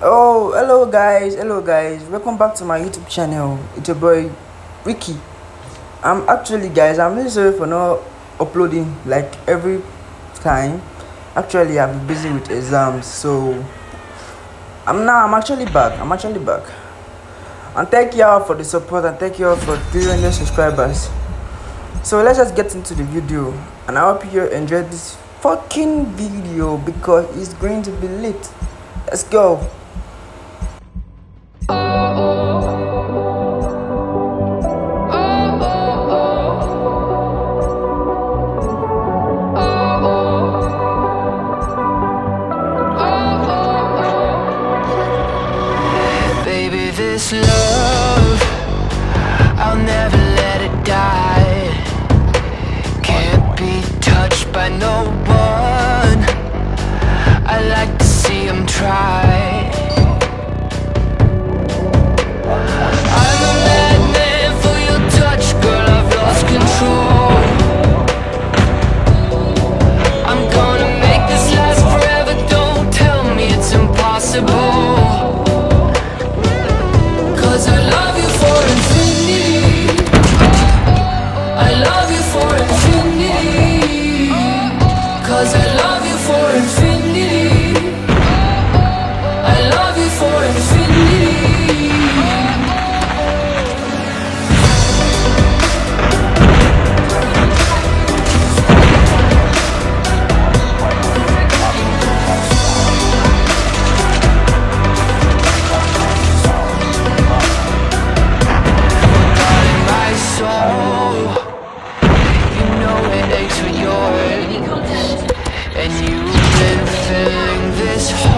Oh, hello guys, hello guys, welcome back to my YouTube channel. It's your boy Rikky. I'm actually, guys, I'm really sorry for not uploading like every time. Actually, I've been busy with exams, so I'm now. I'm actually back. I'm actually back. And thank you all for the support and thank you all for 300 subscribers. So let's just get into the video, and I hope you enjoyed this fucking video because it's going to be lit. Let's go. This love, you've been filling this hole